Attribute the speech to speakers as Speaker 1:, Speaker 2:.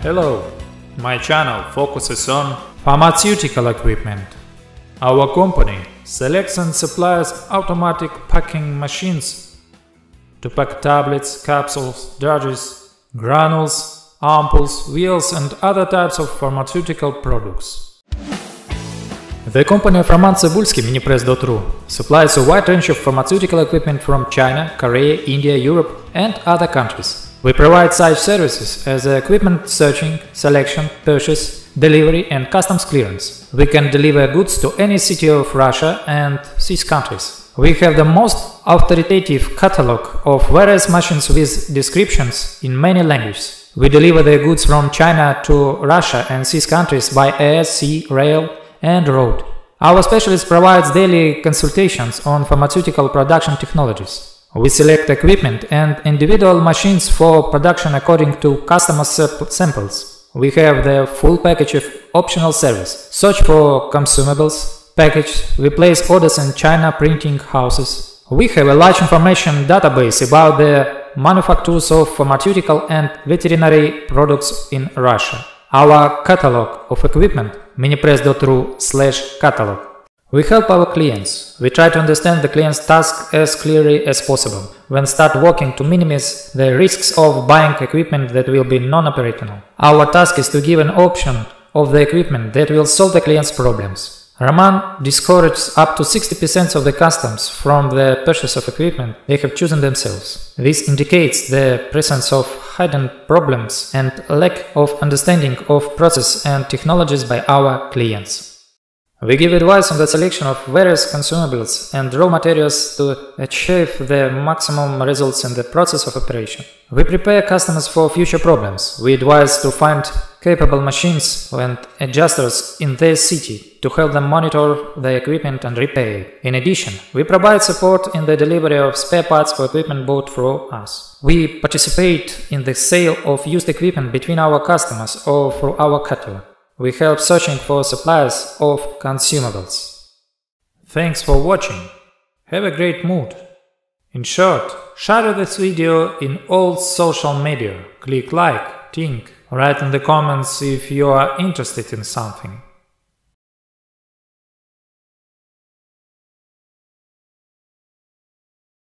Speaker 1: Hello, my channel focuses on pharmaceutical equipment. Our company selects and supplies automatic packing machines to pack tablets, capsules, dragees, granules, ampoules, wheels and other types of pharmaceutical products. The company of Roman Tsibulsky, Minipress.ru, supplies a wide range of pharmaceutical equipment from China, Korea, India, Europe and other countries. We provide such services as equipment searching, selection, purchase, delivery and customs clearance. We can deliver goods to any city of Russia and CIS countries. We have the most authoritative catalog of various machines with descriptions in many languages. We deliver the goods from China to Russia and CIS countries by air, sea, rail and road. Our specialist provides daily consultations on pharmaceutical production technologies. We select equipment and individual machines for production according to customer samples. We have the full package of optional service. Search for consumables, package, we place orders in China printing houses. We have a large information database about the manufacturers of pharmaceutical and veterinary products in Russia. Our catalog of equipment minipress.ru slash catalog. We help our clients. We try to understand the client's task as clearly as possible. When start working to minimize the risks of buying equipment that will be non-operational. Our task is to give an option of the equipment that will solve the client's problems. Roman discourages up to 60% of the customs from the purchase of equipment they have chosen themselves. This indicates the presence of hidden problems and lack of understanding of process and technologies by our clients. We give advice on the selection of various consumables and raw materials to achieve the maximum results in the process of operation. We prepare customers for future problems. We advise to find capable machines and adjusters in their city to help them monitor the equipment and repair. In addition, we provide support in the delivery of spare parts for equipment bought through us. We participate in the sale of used equipment between our customers or through our catalog. We help searching for suppliers of consumables. Thanks for watching. Have a great mood. In short, share this video in all social media. Click like, think, write in the comments if you are interested in something.